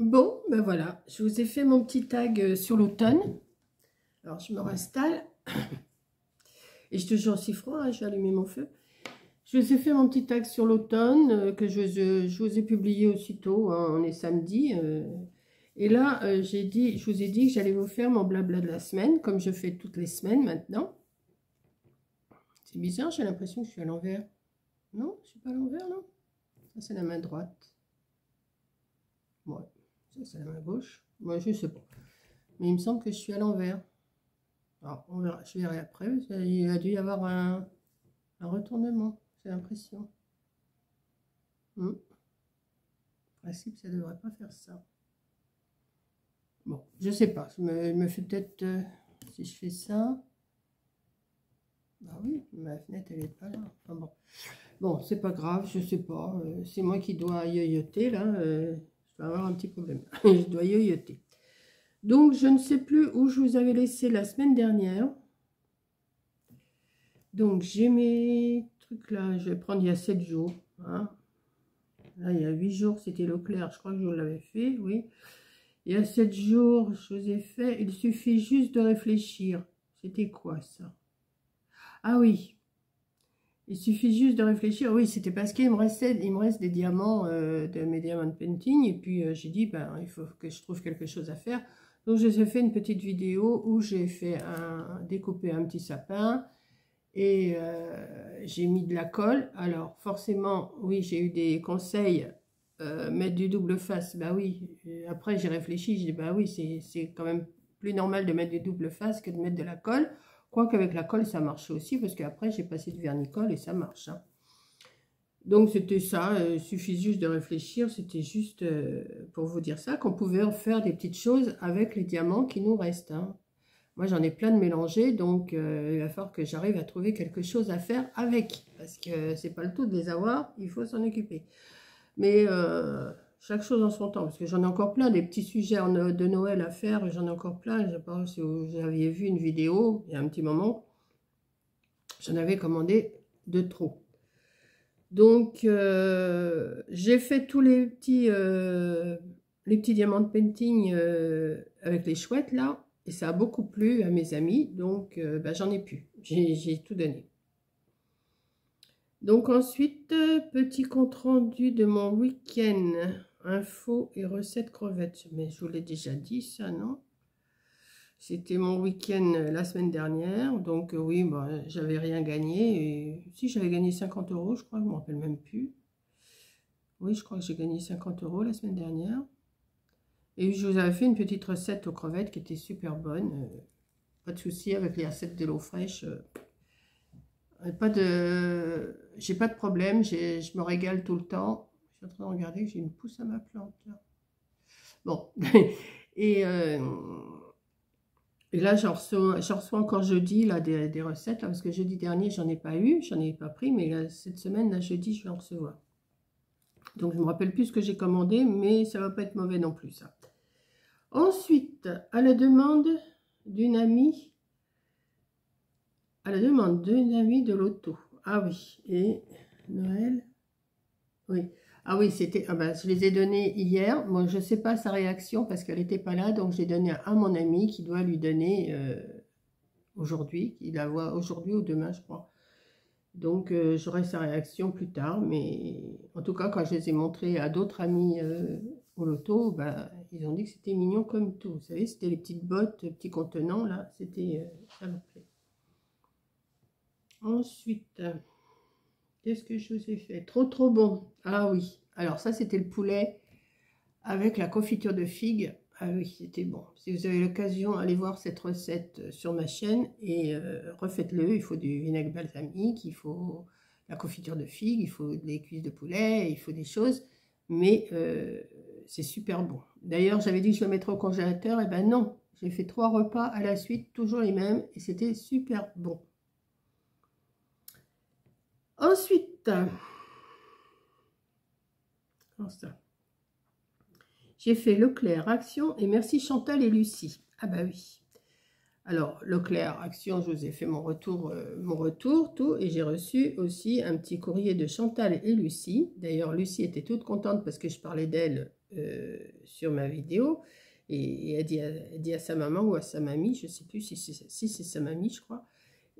Bon, ben voilà, je vous ai fait mon petit tag euh, sur l'automne. Alors, je me réinstalle. Et je te jure aussi froid, hein, je vais allumer mon feu. Je vous ai fait mon petit tag sur l'automne euh, que je, vous ai publié aussitôt. Hein, on est samedi. Euh. et là, j'ai dit, je vous ai dit que j'allais vous faire mon blabla de la semaine, comme je fais toutes les semaines maintenant. C'est bizarre, j'ai l'impression que je suis à l'envers. Non, je suis pas à l'envers, non? Ça, c'est la main droite. Ouais, ça, c'est la main gauche. Moi, je sais pas. Mais il me semble que je suis à l'envers. Alors, on verra, je verrai après. Il a dû y avoir un, retournement, j'ai l'impression. Hmm. En principe, ça devrait pas faire ça. Bon, je sais pas. Je me, fais peut-être... Euh, si je fais ça... Bah oui, ma fenêtre, elle est pas là. Bon. Bon, c'est pas grave, je sais pas. Euh, c'est moi qui dois yoyoter, là. Euh, avoir un petit problème. je dois yoyoter. Donc, je ne sais plus où je vous avais laissé la semaine dernière. Donc, j'ai mes trucs là. Je vais prendre il y a 7 jours. Hein. Il y a 8 jours, c'était Leclerc. Je crois que je l'avais fait, oui. Il y a 7 jours, je vous ai fait. Il suffit juste de réfléchir. C'était quoi, ça? Ah oui, il suffit juste de réfléchir. Oui, c'était parce qu'il me reste des diamants, euh, de mes diamants painting. Et puis, euh, j'ai dit, ben, il faut que je trouve quelque chose à faire. Donc, j'ai fait une petite vidéo où j'ai fait un, un petit sapin. Et euh, j'ai mis de la colle. Alors, forcément, oui, j'ai eu des conseils. mettre du double face, bah oui. Après, j'ai réfléchi, j'ai dit, bah oui, c'est quand même plus normal de mettre du double face que de mettre de la colle. Quoique avec la colle, ça marchait aussi, parce qu'après, j'ai passé du vernis-colle et ça marche. Hein. Donc, c'était ça. Il euh, suffit juste de réfléchir. C'était juste euh, pour vous dire ça, qu'on pouvait faire des petites choses avec les diamants qui nous restent. Hein. Moi, j'en ai plein de mélangés, donc euh, il va falloir que j'arrive à trouver quelque chose à faire avec. Parce que c'est pas le tout de les avoir, il faut s'en occuper. Mais chaque chose en son temps, parce que j'en ai encore plein, des petits sujets de Noël à faire, j'en ai encore plein, je ne sais pas si vous aviez vu une vidéo, il y a un petit moment, j'en avais commandé de trop. Donc, euh, j'ai fait tous les petits, euh, les petits diamants de painting euh, avec les chouettes, là, et ça a beaucoup plu à mes amis, donc bah, j'en ai plus, j'ai tout donné. Donc ensuite, petit compte rendu de mon week-end. Info et recettes crevettes. Mais je vous l'ai déjà dit, ça, non? C'était mon week-end euh, la semaine dernière. Donc, euh, oui, bah, j'avais rien gagné. Si, j'avais gagné 50 euros, je crois. Je ne me rappelle même plus. Oui, je crois que j'ai gagné 50 euros la semaine dernière. Et je vous avais fait une petite recette aux crevettes qui était super bonne. Euh, pas de souci avec les recettes de l'eau fraîche. pas. J'ai pas de problème. Je me régale tout le temps suis en train de regarder, j'ai une pousse à ma plante. Bon. et, euh, et là, j'en reçois, reçois, encore jeudi là, des, recettes, parce que jeudi dernier, j'en ai pas eu, j'en ai pas pris, mais cette semaine, là, jeudi, je vais en recevoir. Donc, je me rappelle plus ce que j'ai commandé, mais ça va pas être mauvais non plus, ça. Ensuite, à la demande d'une amie, à la demande d'une amie de l'auto. Ah oui, et Noël, oui. Ah oui, c'était, ah ben, je les ai donnés hier. Moi, je ne sais pas sa réaction parce qu'elle n'était pas là. Donc, j'ai donné à mon ami qui doit lui donner euh, aujourd'hui. Il la voit aujourd'hui ou demain, je crois. Donc, euh, j'aurai sa réaction plus tard. Mais en tout cas, quand je les ai montrés à d'autres amis euh, au loto, ben, ils ont dit que c'était mignon comme tout. Vous savez, c'était les petites bottes, les petits contenants, là. C'était, ça me plaît. Ensuite... Qu'est-ce que je vous ai fait? Trop, trop bon. Ah oui. Alors ça, c'était le poulet avec la confiture de figues. Ah oui, c'était bon. Si vous avez l'occasion, allez voir cette recette euh, sur ma chaîne et euh, refaites-le. Il faut du vinaigre balsamique, il faut la confiture de figues, il faut des cuisses de poulet, il faut des choses. Mais euh, c'est super bon. D'ailleurs, j'avais dit que je le mettrais au congélateur. Et ben non, j'ai fait trois repas à la suite, toujours les mêmes. Et c'était super bon. Ensuite, j'ai fait Leclerc, Action et merci Chantal et Lucie. Ah bah oui. Alors, Leclerc, Action, je vous ai fait mon retour, euh, mon retour, tout, et j'ai reçu aussi un petit courrier de Chantal et Lucie. D'ailleurs, Lucie était toute contente parce que je parlais d'elle euh, sur ma vidéo, et, elle, dit à, sa maman ou à sa mamie, je ne sais plus si c'est sa mamie, je crois,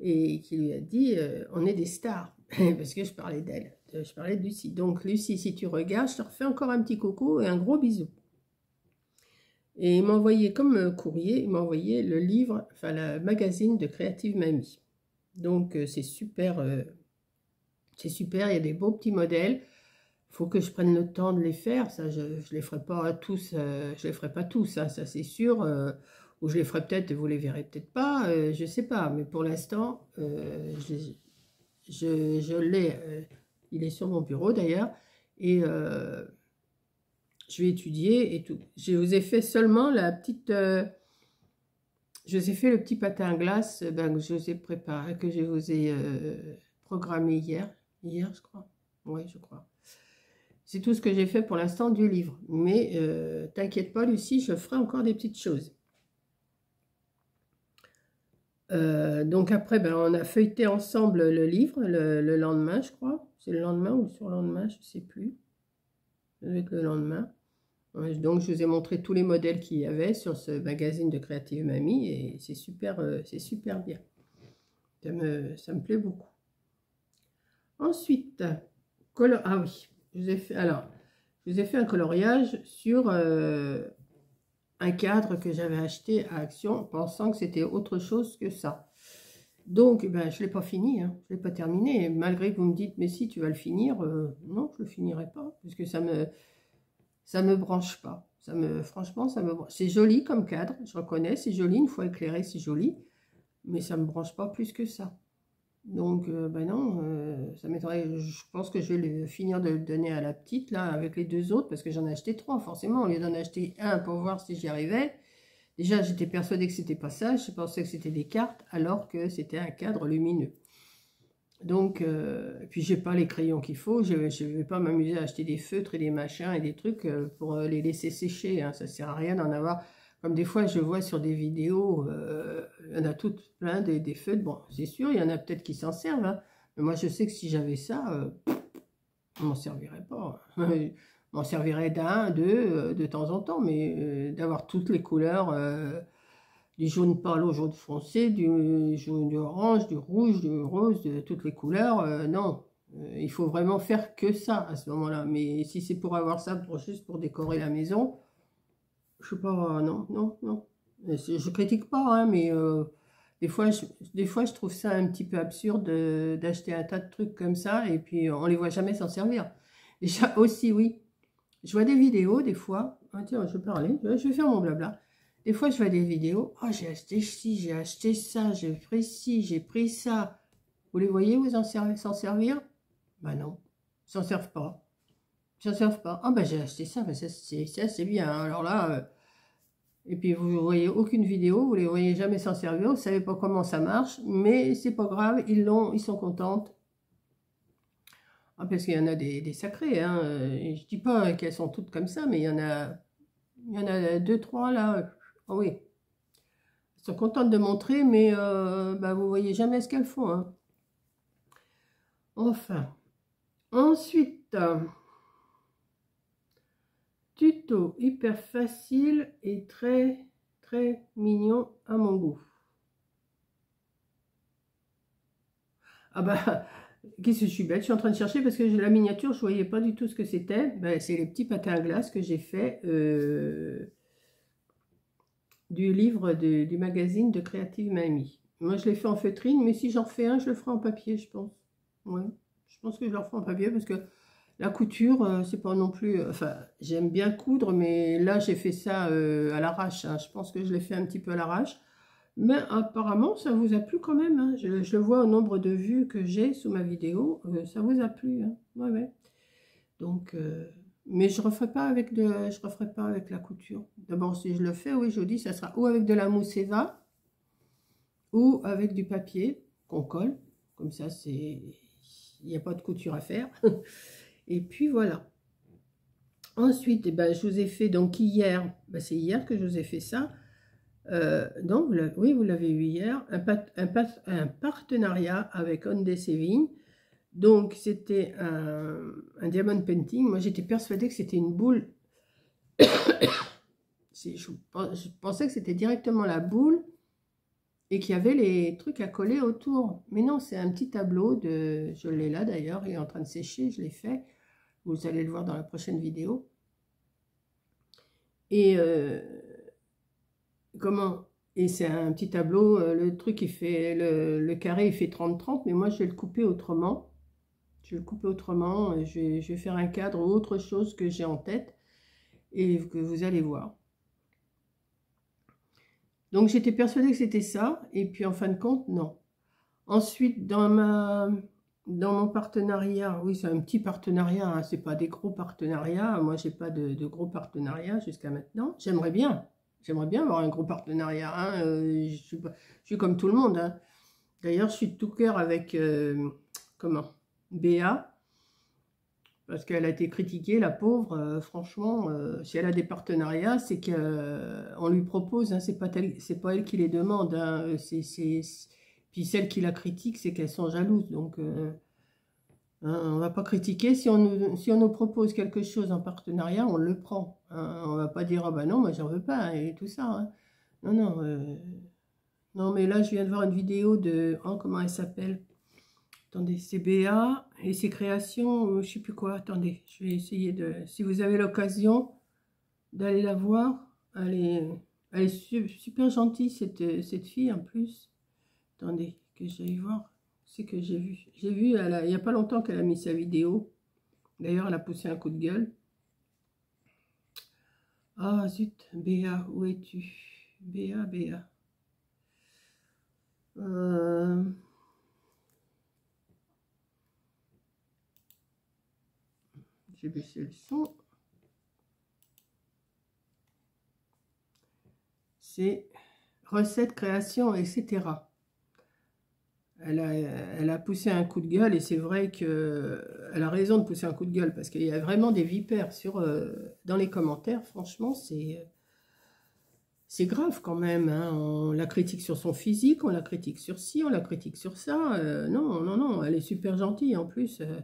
et qui lui a dit, euh, on est des stars, parce que je parlais d'elle, je parlais de Lucie. Donc, Lucie, si tu regardes, je te refais encore un petit coucou et un gros bisou. Et il m'a envoyé comme euh, courrier, il m'a envoyé le livre, enfin la magazine de Creative Mamie. Donc euh, c'est super, euh, c'est super, il y a des beaux petits modèles. Il faut que je prenne le temps de les faire, ça je ne les ferai pas tous, je les ferai pas tous, hein, ça c'est sûr. ou je les ferai peut-être, vous les verrez peut-être pas, je ne sais pas. Mais pour l'instant, je, je, je l'ai, il est sur mon bureau d'ailleurs. Et je vais étudier et tout. Je vous ai fait seulement la petite... Euh, je vous ai fait le petit patin glace euh, ben, que je vous ai préparé, que je vous ai euh, programmé hier. Hier, je crois. Oui, je crois. C'est tout ce que j'ai fait pour l'instant du livre. Mais t'inquiète pas, Lucie, je ferai encore des petites choses. Donc après, ben, on a feuilleté ensemble le livre le, le lendemain, je crois. C'est le lendemain ou sur le lendemain, je ne sais plus. Le lendemain. Donc, je vous ai montré tous les modèles qu'il y avait sur ce magazine de Creative Mamie et c'est super, euh, super bien. Ça me, ça me plaît beaucoup. Ensuite, color... ah oui, je vous ai fait, alors, je vous ai fait un coloriage sur euh, un cadre que j'avais acheté à Action, pensant que c'était autre chose que ça. Donc, ben, je ne l'ai pas fini, hein, je ne l'ai pas terminé. Malgré que vous me dites, mais si, tu vas le finir, euh, non, je ne le finirai pas, parce que ça me ça me branche pas. Ça me, franchement, ça me C'est joli comme cadre, je reconnais, c'est joli, une fois éclairé, c'est joli. Mais ça me branche pas plus que ça. Donc, ben non, euh, ça m'étonnerait. Je pense que je vais finir de le donner à la petite, là, avec les deux autres, parce que j'en ai acheté trois, forcément. Au lieu d'en acheter un pour voir si j'y arrivais, déjà, j'étais persuadée que c'était pas ça. Je pensais que c'était des cartes, alors que c'était un cadre lumineux. Donc, euh, puis j'ai pas les crayons qu'il faut, je ne vais pas m'amuser à acheter des feutres et des machins et des trucs pour les laisser sécher, hein. ça sert à rien d'en avoir. Comme des fois, je vois sur des vidéos, euh, il y en a toutes plein des, des feutres, bon, c'est sûr, il y en a peut-être qui s'en servent, hein. mais moi je sais que si j'avais ça, on m'en servirait pas. on m'en servirait d'un, deux, de temps en temps, mais d'avoir toutes les couleurs du jaune pâle au jaune foncé, du jaune orange, du rouge, du rose, de toutes les couleurs. Euh, non, euh, il faut vraiment faire que ça à ce moment-là. Mais si c'est pour avoir ça juste pour décorer la maison, je sais pas, non, non, non. Je critique pas, hein, mais euh, des, fois, je, des fois, je trouve ça un petit peu absurde d'acheter un tas de trucs comme ça et puis on les voit jamais s'en servir. Déjà aussi, oui, je vois des vidéos des fois. Ah, tiens, je vais parler, je vais faire mon blabla. Des fois, je vois des vidéos. Oh, j'ai acheté ci, j'ai acheté ça, j'ai pris ci, j'ai pris ça. Vous les voyez, vous en servez s'en servir? Ben non, ils s'en servent pas. Ils s'en servent pas. Ah ben j'ai acheté ça, ben ça c'est bien. Alors là, euh, et puis vous ne voyez aucune vidéo, vous les voyez jamais s'en servir, vous savez pas comment ça marche, mais c'est pas grave, ils l'ont, ils sont contentes. Ah, parce qu'il y en a des, sacrés, hein. Je dis pas qu'elles sont toutes comme ça, mais il y en a, il y en a deux, trois là Oh oui. Elles sont contentes de montrer, mais euh, bah, vous voyez jamais ce qu'elles font. Hein. Enfin. Ensuite, tuto hyper facile et très, très mignon à mon goût. Ah bah, qu'est-ce que je suis bête, je suis en train de chercher parce que la miniature, je voyais pas du tout ce que c'était. Ben, c'est les petits patins à glace que j'ai fait euh, du livre du magazine de Creative Mamie. Moi, je l'ai fait en feutrine, mais si j'en refais un, je le ferai en papier, je pense. Ouais, je pense que je le referai en papier parce que la couture, euh, c'est pas non plus... Euh, enfin, j'aime bien coudre, mais là, j'ai fait ça euh, à l'arrache. Hein. Je pense que je l'ai fait un petit peu à l'arrache. Mais apparemment, ça vous a plu quand même. Hein. Je, le vois au nombre de vues que j'ai sous ma vidéo. ça vous a plu. Hein. Ouais. Donc, mais je ne referai pas avec de, je referai pas avec la couture. D'abord, si je le fais, oui, je dis, ça sera ou avec de la mousse Eva ou avec du papier qu'on colle. Comme ça, c'est, il n'y a pas de couture à faire. Et puis voilà. Ensuite, eh ben, je vous ai fait donc hier, ben, c'est hier que je vous ai fait ça. donc, oui, vous l'avez vu hier, un, partenariat avec Onde Sevigny. Donc, c'était un, un, diamond painting. Moi, j'étais persuadée que c'était une boule. je, pensais que c'était directement la boule et qu'il y avait les trucs à coller autour. Mais non, c'est un petit tableau de... Je l'ai là d'ailleurs, il est en train de sécher, je l'ai fait. Vous allez le voir dans la prochaine vidéo. Et euh, comment? Et c'est un petit tableau, euh, le truc il fait, le, carré il fait 30-30, mais moi je vais le couper autrement. Je vais le couper autrement, je vais, je vais faire un cadre ou autre chose que j'ai en tête et que vous allez voir. Donc j'étais persuadée que c'était ça, et puis en fin de compte, non. Ensuite, dans ma dans mon partenariat, oui, c'est un petit partenariat, hein, c'est pas des gros partenariats. Moi, j'ai pas de, gros partenariats jusqu'à maintenant. J'aimerais bien, j'aimerais bien avoir un gros partenariat. Hein, euh, je, suis comme tout le monde. Hein. D'ailleurs, je suis de tout cœur avec euh, comment Béa parce qu'elle a été critiquée, la pauvre, euh, franchement, si elle a des partenariats, c'est qu'on lui propose, hein, c'est pas, pas elle qui les demande, puis celles qui la critiquent, c'est qu'elles sont jalouses, donc hein, on va pas critiquer, si on, nous, propose quelque chose en partenariat, on le prend, on va pas dire, ah ben non, moi j'en veux pas, et tout ça, non, non, non, mais là je viens de voir une vidéo de, oh, comment elle s'appelle? Attendez, c'est BA et ses créations, je sais plus quoi. Attendez, je vais essayer de... Si vous avez l'occasion d'aller la voir, elle est, elle est super gentille, cette, cette fille en plus. Attendez, que j'aille voir. C'est que j'ai vu. J'ai vu, il n'y a pas longtemps qu'elle a mis sa vidéo. D'ailleurs, elle a poussé un coup de gueule. Ah, zut, Béa, où es-tu? Béa, Béa. Euh... J'ai baissé le son. C'est recette, création, etc. Elle a, poussé un coup de gueule et c'est vrai qu'elle a raison de pousser un coup de gueule parce qu'il y a vraiment des vipères sur, euh, dans les commentaires. Franchement, c'est grave quand même. Hein. On la critique sur son physique, on la critique sur ci, on la critique sur ça. Euh, non, non, non, elle est super gentille en plus. Euh,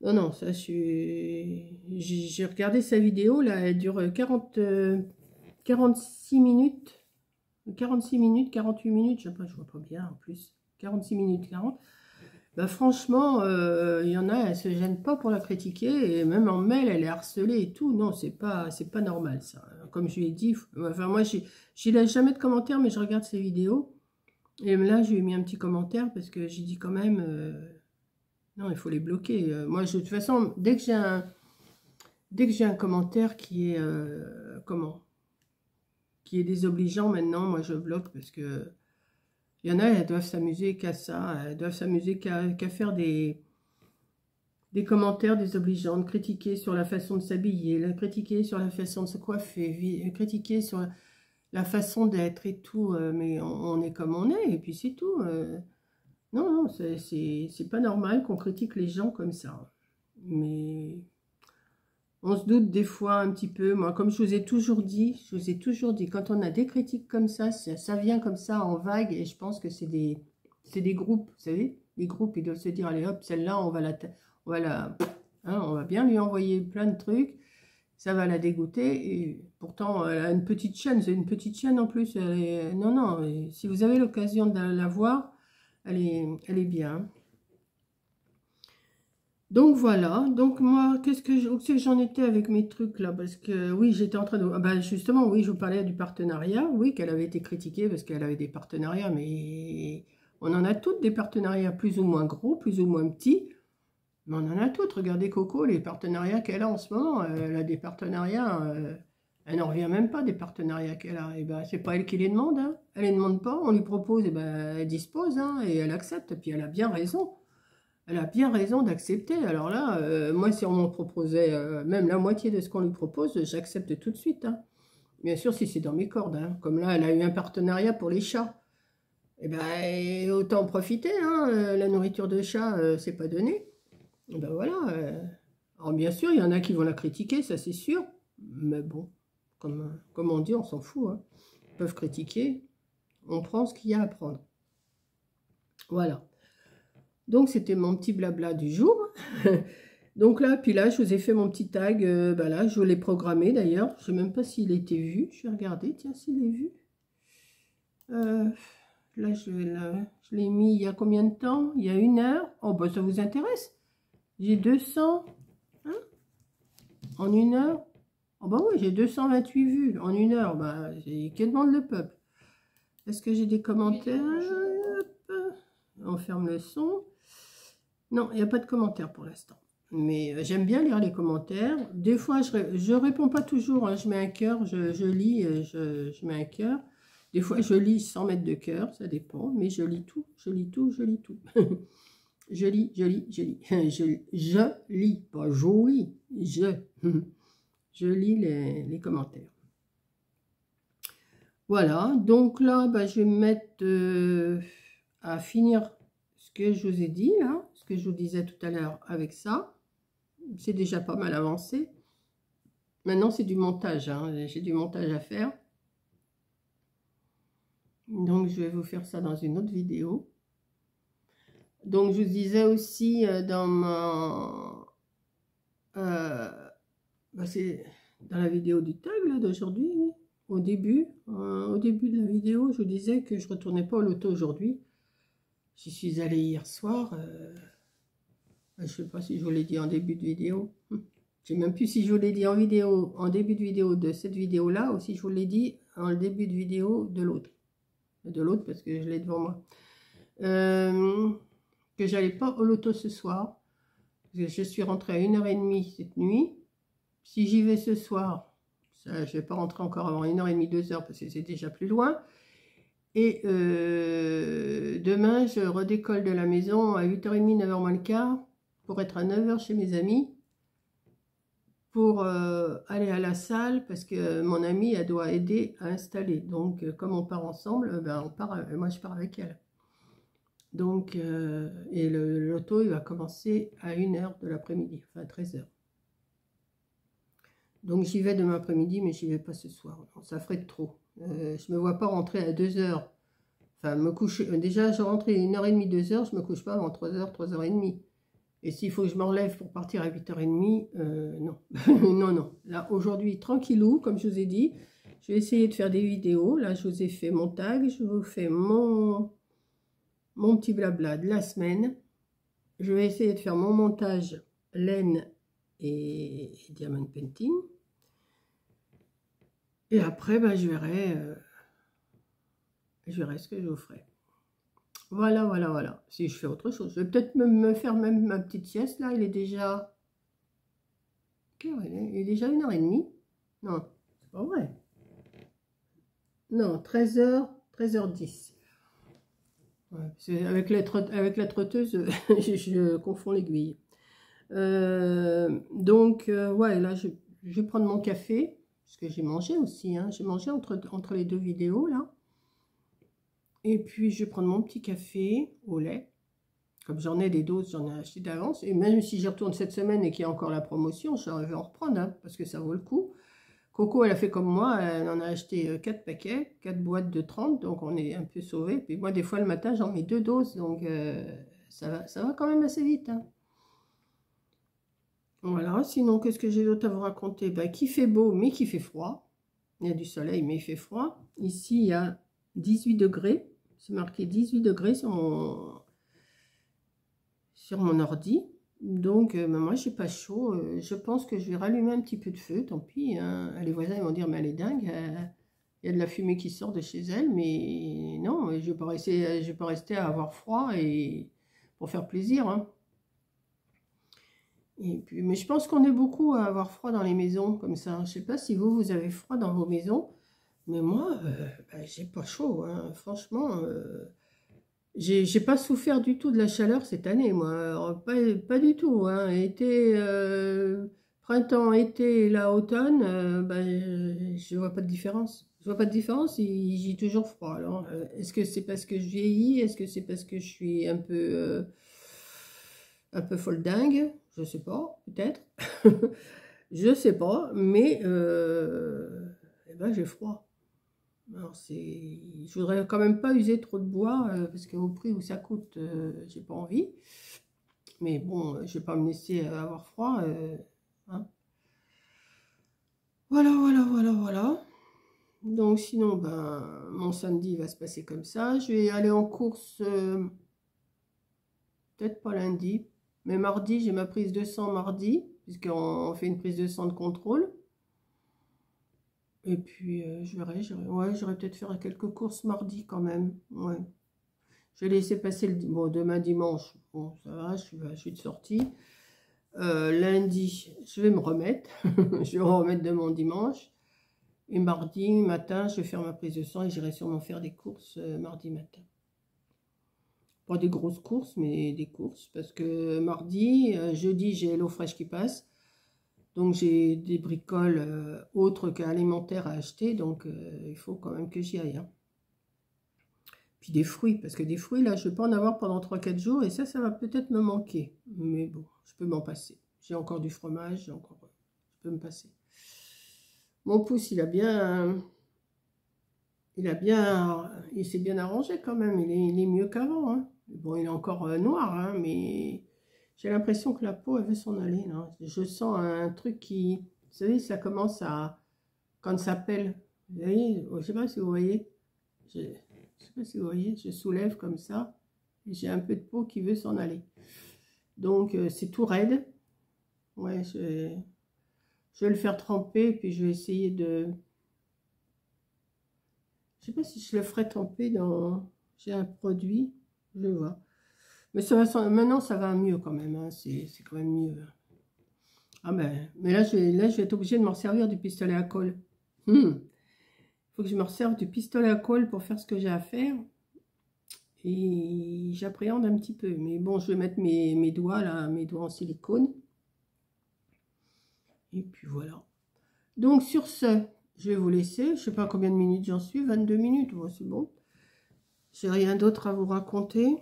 non, non, ça, j'ai regardé sa vidéo, là, elle dure 40, 46 euh, minutes. 46 minutes, 48 minutes, je pas, je vois pas bien en plus. 46 minutes 40. Bah, franchement, euh, il y en a, elle se gêne pas pour la critiquer, et même en mail, elle est harcelée et tout. Non, c'est pas, pas normal, ça. Comme je lui ai dit, enfin, moi, j'y laisse jamais de commentaires, mais je regarde ses vidéos. Et là, je lui ai mis un petit commentaire, parce que j'ai dit quand même... Euh, non, il faut les bloquer. Euh, moi, de toute façon, dès que j'ai un, dès que j'ai un commentaire qui est, euh, comment, qui est désobligeant maintenant, moi, je bloque parce que il y en a, elles doivent s'amuser qu'à ça, elles doivent s'amuser qu'à faire des, des commentaires désobligeants, de critiquer sur la façon de s'habiller, critiquer sur la façon de se coiffer, critiquer sur la façon d'être et tout, euh, mais on, est comme on est, et puis c'est tout. Non, non, c'est pas normal qu'on critique les gens comme ça. Mais on se doute des fois un petit peu. Moi, comme je vous ai toujours dit, je vous ai toujours dit, quand on a des critiques comme ça, ça, vient comme ça en vague. Et je pense que c'est des, des groupes, vous savez Les groupes, ils doivent se dire, allez hop, celle-là, on va la... On va, hein, on va bien lui envoyer plein de trucs. Ça va la dégoûter. Et pourtant, elle a une petite chaîne. C'est une petite chaîne en plus. non, non. Si vous avez l'occasion de la voir elle est, elle est bien. Donc voilà, donc moi, qu'est-ce que j'en étais avec mes trucs là? Parce que oui, j'étais en train de... Ah ben justement, oui, je vous parlais du partenariat, oui, qu'elle avait été critiquée parce qu'elle avait des partenariats, mais on en a toutes des partenariats plus ou moins gros, plus ou moins petits, mais on en a toutes. Regardez Coco, les partenariats qu'elle a en ce moment, elle a des partenariats... Euh, elle n'en revient même pas des partenariats qu'elle a. Et eh ben, c'est pas elle qui les demande. Hein. Elle les demande pas. On lui propose, et eh ben, elle dispose hein, et elle accepte. Puis elle a bien raison. Elle a bien raison d'accepter. Alors là, euh, moi, si on m'en proposait euh, même la moitié de ce qu'on lui propose, j'accepte tout de suite. Hein. Bien sûr, si c'est dans mes cordes. Comme là, elle a eu un partenariat pour les chats. Et eh ben, autant en profiter. Euh, la nourriture de chat, c'est pas donné. Et ben voilà. Alors bien sûr, il y en a qui vont la critiquer, ça c'est sûr. Mais bon, comme, comme on dit, on s'en fout. Hein. Ils peuvent critiquer. On prend ce qu'il y a à prendre. Voilà. Donc, c'était mon petit blabla du jour. Donc là, puis là, je vous ai fait mon petit tag. Euh, bah là, je l'ai programmé d'ailleurs. Je ne sais même pas s'il était vu. Je vais regarder, tiens, s'il est vu. Euh, là, je, l'ai mis il y a combien de temps? Il y a une heure. Oh, bah ça vous intéresse? J'ai 200. Hein? En une heure? Oh, bah oui, j'ai 228 vues en une heure. Bah, que demande le peuple Est-ce que j'ai des commentaires? On ferme le son. Non, il n'y a pas de commentaires pour l'instant. Mais euh, j'aime bien lire les commentaires. Des fois, je ne réponds pas toujours. Hein. Je mets un cœur, je, lis, euh, je, mets un cœur. Des fois, je lis sans mettre de cœur, ça dépend. Mais je lis tout, je lis tout, je lis tout. je lis, je lis, je lis. Je, je lis, pas. Je lis les, commentaires. Voilà, donc là, bah, je vais me mettre euh, à finir ce que je vous ai dit, là, ce que je vous disais tout à l'heure avec ça c'est déjà pas mal avancé. Maintenant, c'est du montage. Hein. J'ai du montage à faire. Donc, je vais vous faire ça dans une autre vidéo. Donc, je vous disais aussi euh, dans ma... Euh, bah, c'est dans la vidéo du tag d'aujourd'hui, au début, euh, au début de la vidéo, je vous disais que je retournais pas au loto aujourd'hui. J'y suis allée hier soir. Je ne sais pas si je vous l'ai dit en début de vidéo. Je ne sais même plus si je vous l'ai dit en vidéo, en début de vidéo de cette vidéo-là, ou si je vous l'ai dit en début de vidéo de l'autre. De l'autre, parce que je l'ai devant moi. Euh, que j'allais pas au loto ce soir. je suis rentrée à 1h30 cette nuit. Si j'y vais ce soir, ça, je vais pas rentrer encore avant 1h30, 2h, parce que c'est déjà plus loin. Et euh, demain, je redécolle de la maison à 8h30, 9h moins le quart pour être à 9h chez mes amis, pour euh, aller à la salle, parce que mon amie, elle doit aider à installer. Donc, euh, comme on part ensemble, euh, ben, moi, je pars avec elle. Donc, et le loto, il va commencer à 1h de l'après-midi, enfin 13h. Donc, j'y vais demain après-midi, mais j'y vais pas ce soir. ça ferait trop. je me vois pas rentrer à 2h. Enfin, me coucher. Déjà, je rentre à 1h30, 2h, je me couche pas avant 3h, 3h30. Et s'il faut que je m'enlève pour partir à 8h30, euh, non. non, non. Là, aujourd'hui, tranquillou, comme je vous ai dit. Je vais essayer de faire des vidéos. Là, je vous ai fait mon tag. Je vous fais mon, mon petit blabla de la semaine. Je vais essayer de faire mon montage laine et, diamond painting. Et après, ben, je verrai... Euh, je verrai ce que je vous ferai. Voilà, voilà, voilà. Si je fais autre chose. Je vais peut-être me, faire même ma petite sieste, là. Il est déjà... Il est? Déjà une heure et demie? Non, c'est pas vrai. Non, 13h, 13h10. avec, la avec la trotteuse, je, confonds l'aiguille. Euh, donc, euh, ouais, là, je, vais prendre mon café, parce que j'ai mangé aussi. Hein. J'ai mangé entre, entre les deux vidéos, là. Et puis, je vais prendre mon petit café au lait. Comme j'en ai des doses, j'en ai acheté d'avance. Et même si j'y retourne cette semaine et qu'il y a encore la promotion, je vais en reprendre, hein, parce que ça vaut le coup. Coco, elle a fait comme moi, elle en a acheté 4 euh, paquets, 4 boîtes de 30, donc on est un peu sauvés. Puis moi, des fois, le matin, j'en mets deux doses, donc euh, ça, va, ça va quand même assez vite. Hein. Voilà, sinon, qu'est-ce que j'ai d'autre à vous raconter? Ben, Qui fait beau, mais qui fait froid. Il y a du soleil, mais il fait froid. Ici, il y a 18 degrés. C'est marqué 18 degrés sur mon, sur mon ordi. Donc, euh, moi, j'ai pas chaud. Euh, je pense que je vais rallumer un petit peu de feu. Tant pis. Hein. Les voisins vont dire, mais elle est dingue. Euh, il y a de la fumée qui sort de chez elle. Mais non, je ne vais, pas rester, vais pas rester à avoir froid et pour faire plaisir. Hein. Mais je pense qu'on est beaucoup à avoir froid dans les maisons comme ça. Je ne sais pas si vous, vous avez froid dans vos maisons. Mais moi, euh, bah, j'ai pas chaud, hein. franchement. Euh, j'ai pas souffert du tout de la chaleur cette année, moi. pas, du tout. Hein. Été, euh, printemps, été, là, automne, bah, je vois pas de différence. Je vois pas de différence, j'ai toujours froid. Alors, est-ce que c'est parce que je vieillis? Est-ce que c'est parce que je suis un peu, un peu folle dingue? Je sais pas, peut-être. je sais pas, mais eh ben, j'ai froid. Je voudrais quand même pas user trop de bois, euh, parce qu'au prix où ça coûte, euh, j'ai pas envie. Mais bon, je vais pas me laisser avoir froid. Hein. Voilà, voilà, voilà, voilà. Donc sinon, ben, mon samedi va se passer comme ça. Je vais aller en course, peut-être pas lundi, mais mardi, j'ai ma prise de sang mardi, puisqu'on fait une prise de sang de contrôle. Et puis, euh, je verrai, ouais, j'aurais peut-être faire quelques courses mardi quand même, ouais. Je vais laisser passer le bon, demain dimanche, bon, ça va, je suis, de sortie. Euh, lundi, je vais me remettre, je vais me remettre de mon dimanche. Et mardi matin, je vais faire ma prise de sang et j'irai sûrement faire des courses euh, mardi matin. Pas des grosses courses, mais des courses. Parce que mardi, jeudi, j'ai l'eau fraîche qui passe. Donc j'ai des bricoles euh, autres qu'alimentaires à acheter, donc euh, il faut quand même que j'y aille. Hein. Puis des fruits, parce que des fruits, là, je ne pas en avoir pendant 3-4 jours, et ça, ça va peut-être me manquer. Mais bon, je peux m'en passer. J'ai encore du fromage, j'ai encore... Je peux me passer. Mon pouce, il a bien... Il a bien... Il s'est bien arrangé quand même, il est, mieux qu'avant. Hein. Bon, il est encore euh, noir, hein, mais j'ai l'impression que la peau, elle veut s'en aller. Je sens un truc qui... Vous savez, ça commence à... Quand ça pèle. Vous voyez Je ne sais pas si vous voyez. Je ne sais pas si vous voyez. Je soulève comme ça. Et j'ai un peu de peau qui veut s'en aller. Donc, euh, c'est tout raide. Ouais, je vais... je vais le faire tremper. Puis, je vais essayer de... Je ne sais pas si je le ferai tremper dans... J'ai un produit. Je vois. Mais ça va, maintenant, ça va mieux quand même. Hein. C'est quand même mieux. Ah ben, mais là, je vais, là, je vais être obligée de me servir du pistolet à colle. Il hmm. faut que je me resserve du pistolet à colle pour faire ce que j'ai à faire. Et j'appréhende un petit peu. Mais bon, je vais mettre mes, mes doigts là, mes doigts en silicone. Et puis voilà. Donc sur ce, je vais vous laisser. Je ne sais pas combien de minutes j'en suis. 22 minutes, c'est bon. J'ai rien d'autre à vous raconter.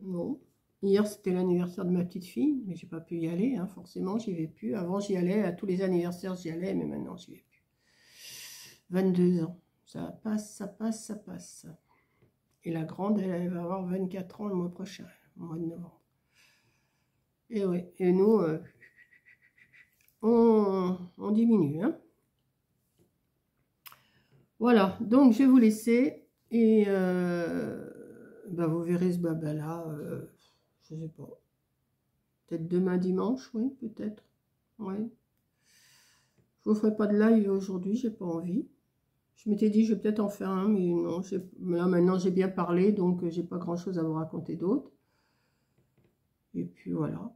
Non. Hier, c'était l'anniversaire de ma petite fille, mais j'ai pas pu y aller, hein, forcément, j'y vais plus. Avant, j'y allais, à tous les anniversaires, j'y allais, mais maintenant, j'y vais plus. 22 ans. Ça passe, ça passe, ça passe. Et la grande, elle, va avoir 24 ans le mois prochain, au mois de novembre. Et ouais, et nous, euh, on, diminue. Hein. Voilà, donc je vais vous laisser. Et euh, bah, vous verrez ce baba-là. Euh, je sais pas. Peut-être demain dimanche, oui, peut-être. Ouais. Je vous ferai pas de live aujourd'hui, j'ai pas envie. Je m'étais dit, je vais peut-être en faire un, mais non. Là, maintenant, j'ai bien parlé, donc euh, j'ai pas grand-chose à vous raconter d'autre. Et puis, voilà.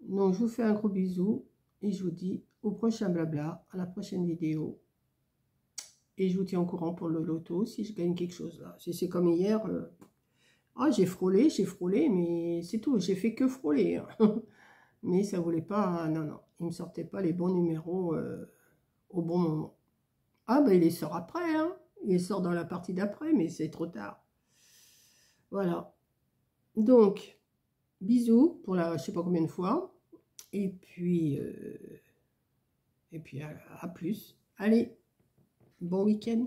Donc, je vous fais un gros bisou. Et je vous dis au prochain blabla, à la prochaine vidéo. Et je vous tiens au courant pour le loto, si je gagne quelque chose là. Si c'est comme hier... Euh, ah, j'ai frôlé, j'ai frôlé, mais c'est tout. J'ai fait que frôler. Hein. mais ça voulait pas... Non, non. Il me sortait pas les bons numéros euh, au bon moment. Ah, ben il les sort après. Hein. Il sort dans la partie d'après, mais c'est trop tard. Voilà. Donc, bisous pour la je sais pas combien de fois. Et puis, euh, et puis à plus. Allez, bon week-end.